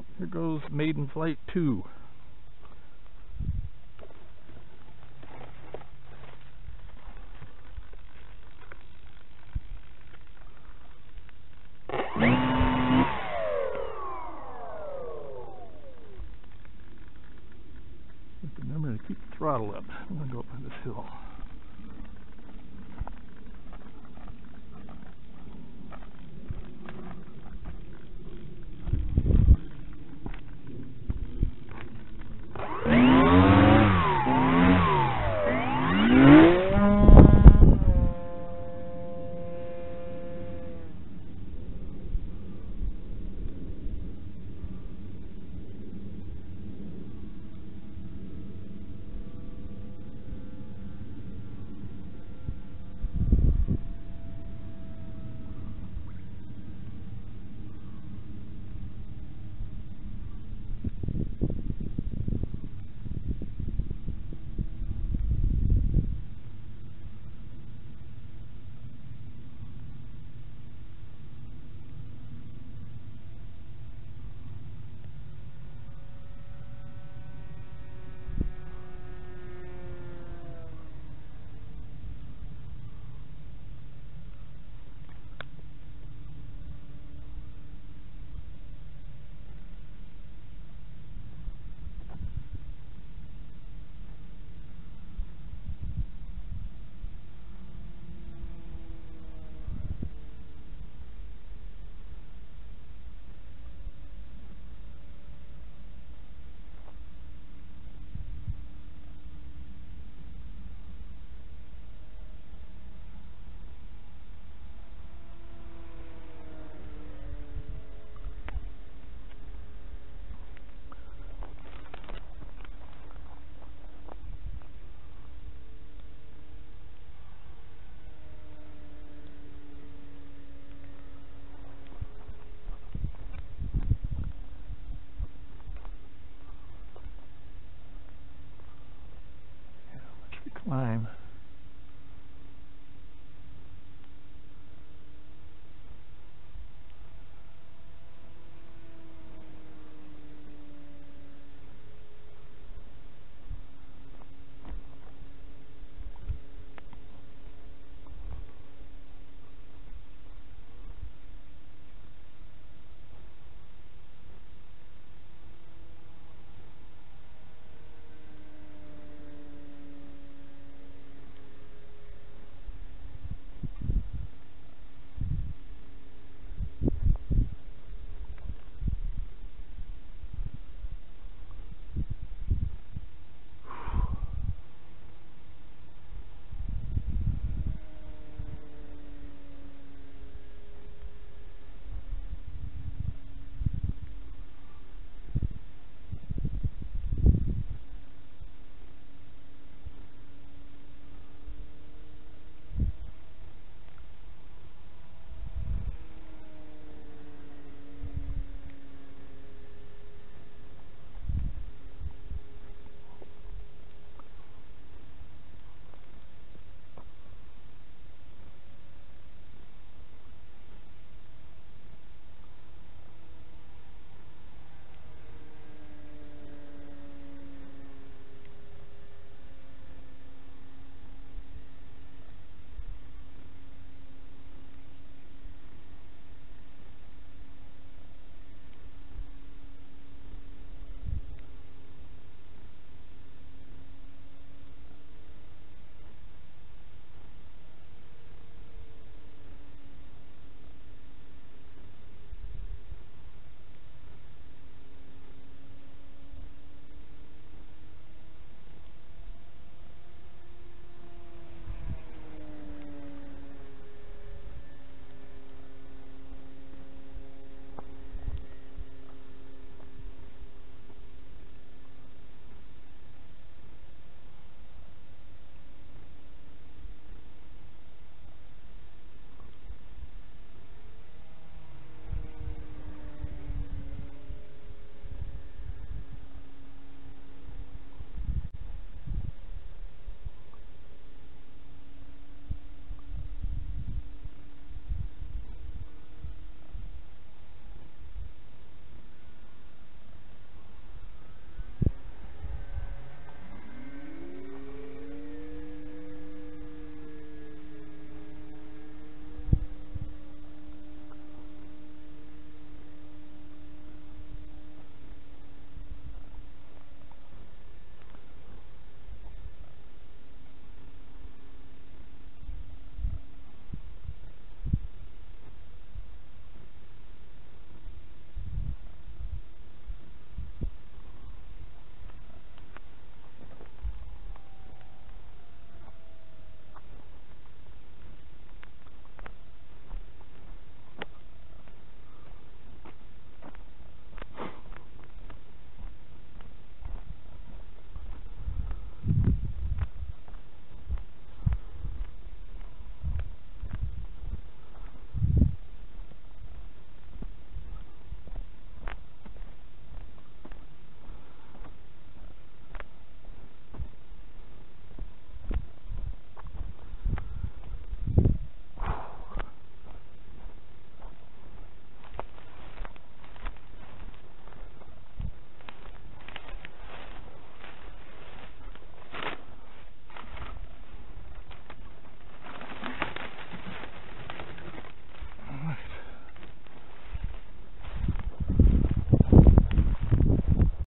Well, here goes maiden flight two. Remember to keep the throttle up. I'm going to go up on this hill. Climb.